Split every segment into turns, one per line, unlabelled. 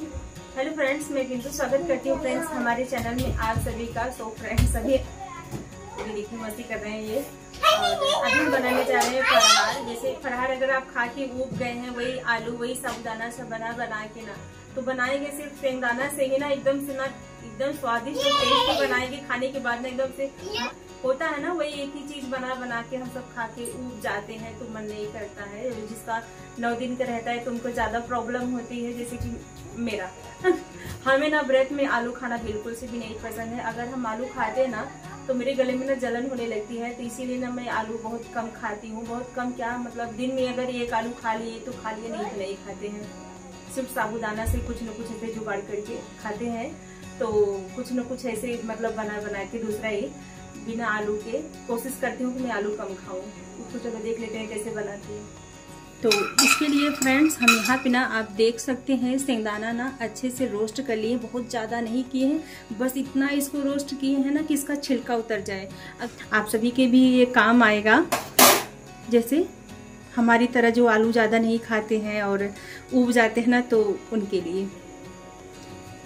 Hello friends मैं बिंदु स्वागत करती हूँ फ्रेंड्स हमारे चैनल में आप सभी का। सो फ्रेंड्स सभी देखिए मस्ती कर रहे हैं ये। अभी बनाने जा रहे हैं फरहार। जैसे फरहार अगर आप खा के उब गए हैं, वही आलू, वही साबुदाना सब बना बना के ना तो बनाएँगे सिर्फ़ सेंगदाना से ही ना एकदम से ना, एकदम स्वादिष्ट टेस्टी बनाएँगे। खाने के बाद ना एकदम से होता है ना, वही एक ही चीज़ बना बना के हम सब खा के उब जाते हैं तो मन नहीं करता है। जिसका नौ दिन का रहता है तो उनको ज़्यादा प्रॉब्लम होती है, जैसे कि मेरा। हमें ना व्रत में आलू खाना बिल्कुल से भी नहीं पसंद है। अगर हम आलू खाते ना तो मेरे गले में ना जलन होने लगती है। तो इसीलिए ना मैं आलू बहुत कम खाती हूँ। बहुत कम क्या मतलब दिन में अगर एक आलू खा लिए तो खा लिए, नहीं तो नहीं खाते हैं। सिर्फ़ साबुदाना से कुछ न कुछ ऐसे जुगाड़ करके खाते हैं। तो कुछ न कुछ ऐसे मतलब बना बना के दूसरा ही, बिना आलू के। कोशिश करती हूँ कि मैं आलू कम खाऊं। उसको चलो देख लेते हैं कैसे बनाती है। तो इसके लिए फ्रेंड्स हम यहाँ पे ना आप देख सकते हैं सेंगदाना ना अच्छे से रोस्ट कर लिए बहुत ज़्यादा नहीं किए हैं, बस इतना इसको रोस्ट किए हैं ना कि इसका छिलका उतर जाए। आप सभी के भी ये काम आएगा, जैसे हमारी तरह जो आलू ज़्यादा नहीं खाते हैं और उब जाते हैं ना तो उनके लिए।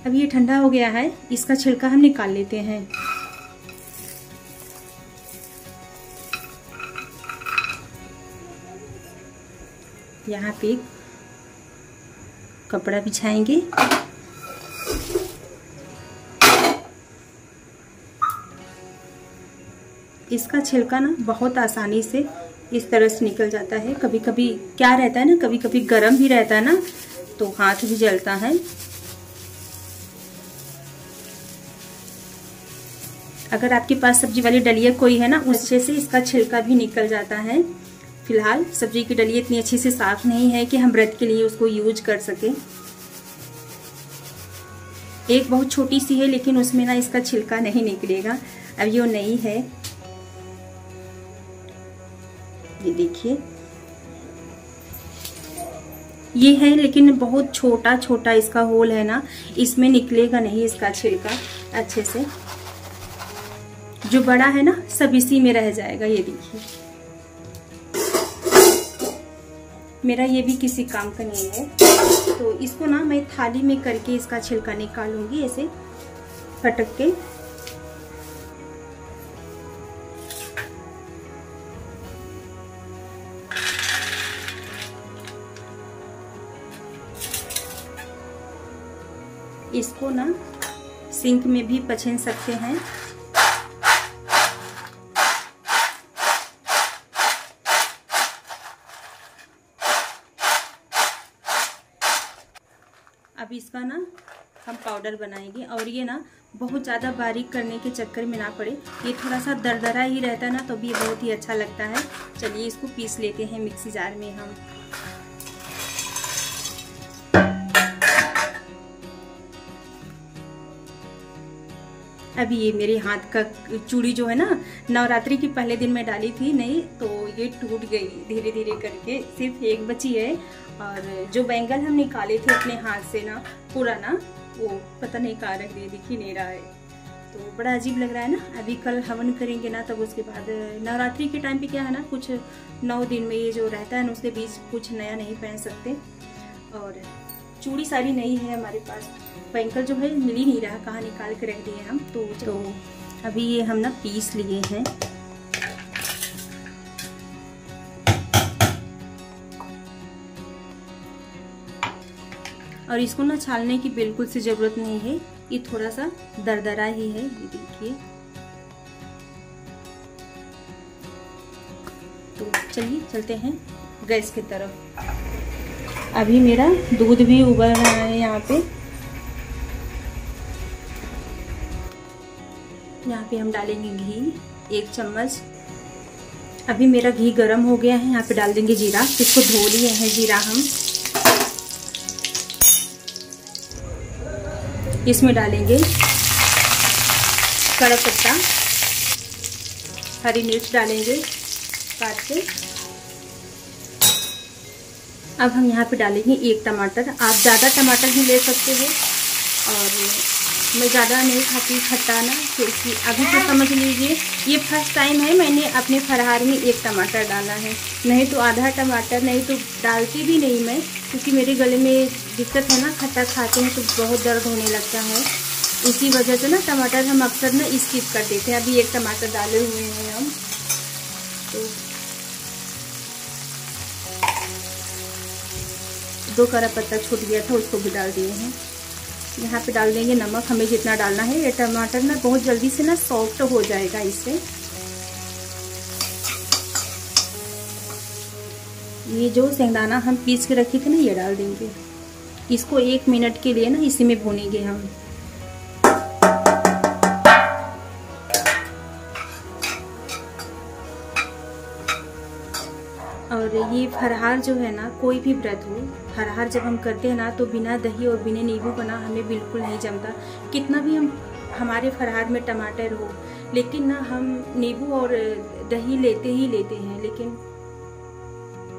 अब ये ठंडा हो गया है, इसका छिलका हम निकाल लेते हैं। यहाँ पे कपड़ा बिछाएँगे। इसका छिलका ना बहुत आसानी से इस तरह से निकल जाता है। कभी कभी क्या रहता है ना कभी कभी गर्म भी रहता है ना तो हाथ भी जलता है। अगर आपके पास सब्ज़ी वाली डलिया कोई है ना, उससे से इसका छिलका भी निकल जाता है। फ़िलहाल सब्ज़ी की डली इतनी अच्छी से साफ़ नहीं है कि हम व्रत के लिए उसको यूज़ कर सके। एक बहुत छोटी सी है, लेकिन उसमें ना इसका छिलका नहीं निकलेगा। अब ये नई है। ये देखिए। ये है, लेकिन बहुत छोटा छोटा इसका होल है ना। इसमें निकलेगा नहीं इसका छिलका अच्छे से। जो बड़ा है ना, सब इसी में रह जाएगा, ये देखिए। मेरा ये भी किसी काम का नहीं है। तो इसको ना मैं थाली में करके इसका छिलका निकालूँगी ऐसे फटक के। इसको ना सिंक में भी पछन सकते हैं। इसका ना हम पाउडर बनाएँगे और ये ना बहुत ज़्यादा बारीक करने के चक्कर में ना पड़े। ये थोड़ा सा दरदरा ही रहता है ना तो भी बहुत ही अच्छा लगता है। चलिए इसको पीस लेते हैं मिक्सी जार में हम। अभी ये मेरे हाथ का चूड़ी जो है ना, नवरात्रि के पहले दिन में डाली थी, नहीं तो ये टूट गई धीरे धीरे करके, सिर्फ़ एक बची है। और जो बैंगल हम निकाले थे अपने हाथ से ना पूरा ना वो पता नहीं कहाँ रख दिए दिख ही नहीं रहा है। तो बड़ा अजीब लग रहा है ना अभी कल हवन करेंगे ना तब उसके बाद नवरात्रि के टाइम पे क्या है ना कुछ नौ दिन में ये जो रहता है ना उसके बीच कुछ नया नहीं पहन सकते। और चूड़ी सारी नहीं है हमारे पास बैंकल जो है मिल ही नहीं रहा कहाँ निकाल के रख दिए हम तो तो अभी ये हम ना पीस लिए हैं। और इसको ना छालने की बिल्कुल सी ज़रूरत नहीं है। ये थोड़ा सा दरदरा ही है, ये देखिए। तो चलिए, चलते हैं गैस की तरफ़। अभी मेरा दूध भी उबल रहा है यहाँ पे। यहाँ पे हम डालेंगे घी, एक चम्मच। अभी मेरा घी गरम हो गया है, यहाँ पे डाल देंगे जीरा। इसको धो लिए हैं जीरा हम। इसमें डालेंगे कड़ा पत्ता, हरी मिर्च डालेंगे काट के। अब हम यहाँ पे डालेंगे एक टमाटर। आप ज़्यादा टमाटर भी ले सकते हो और मैं ज़्यादा नहीं खाती खट्टा ना क्योंकि अभी तो समझ लीजिए, ये फ़र्स्ट टाइम है, मैंने अपने फरहार में एक टमाटर डाला है। नहीं तो आधा टमाटर, नहीं तो डालती भी नहीं मैं, क्योंकि मेरे गले में दिक्कत है ना, खट्टा खाते हैं तो बहुत दर्द होने लगता है। इसी वजह से ना टमाटर हम अक्सर ना स्किप कर देते हैं। अभी एक टमाटर डाले हुए हैं हम। तो दो करा पत्ता छूट गया था, उसको भी डाल दिए हैं। यहाँ पे डाल देंगे नमक। हमें जितना डालना है, ये टमाटर ना बहुत जल्दी से ना सॉफ्ट हो जाएगा इससे। ये जो सेंगदाना हम पीस के रखे थे ना, ये डाल देंगे। इसको एक मिनट के लिए ना इसी में भूनेंगे हम। और ये फरहार जो है ना, कोई भी व्रत हो, फरहार जब हम करते हैं ना तो बिना दही और बिना नींबू बना हमें बिल्कुल नहीं जमता। कितना भी हम, हमारे फरहार में टमाटर हो, लेकिन ना हम नींबू और दही लेते ही लेते हैं, लेकिन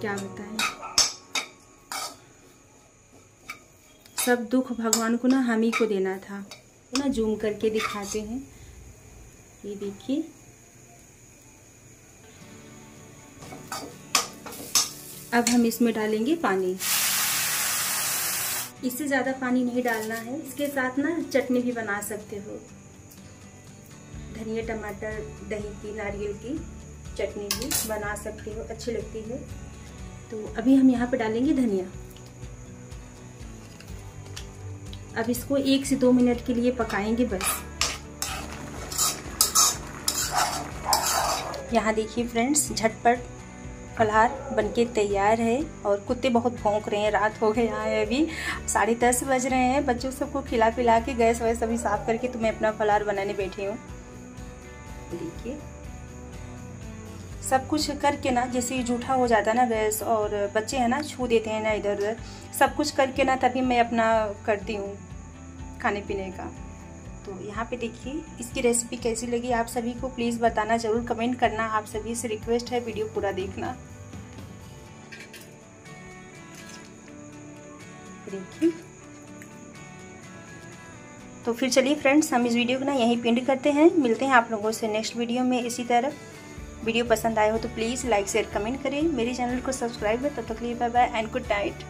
क्या बताएँ? सब दुख भगवान को ना हम ही को देना था। ना जूम करके दिखाते हैं। ये देखिए। अब हम इसमें डालेंगे पानी। इससे ज़्यादा पानी नहीं डालना है। इसके साथ ना चटनी भी बना सकते हो। धनिया, टमाटर, दही की, नारियल की चटनी भी बना सकते हो। अच्छी लगती है। तो अभी हम यहाँ पे डालेंगे धनिया। अब इसको एक से दो मिनट के लिए पकाएँगे बस। यहाँ देखिए फ्रेंड्स, झटपट फलहार बनके तैयार है और कुत्ते बहुत भौंक रहे हैं, रात हो गया है अभी। साढ़े दस बज रहे हैं, बच्चों सबको खिला पिला के गैस वैस अभी साफ़ करके तो मैं अपना फलहार बनाने बैठी हूँ। देखिए। सब कुछ करके ना, जैसे जूठा हो जाता है ना गैस और बच्चे हैं ना, छू देते हैं ना इधर उधर। सब कुछ करके ना, तभी मैं अपना करती हूँ खाने पीने का। तो यहाँ पे देखिए, इसकी रेसिपी कैसी लगी आप सभी को प्लीज़ बताना, ज़रूर कमेंट करना। आप सभी से रिक्वेस्ट है वीडियो पूरा देखना। देखिए। तो फिर चलिए फ्रेंड्स हम इस वीडियो को ना यहीं पिंड करते हैं। मिलते हैं आप लोगों से नेक्स्ट वीडियो में इसी तरह। वीडियो पसंद आए हो तो प्लीज़ लाइक, शेयर, कमेंट करें। मेरे चैनल को सब्सक्राइब करें तब तक लिए bye bye and good night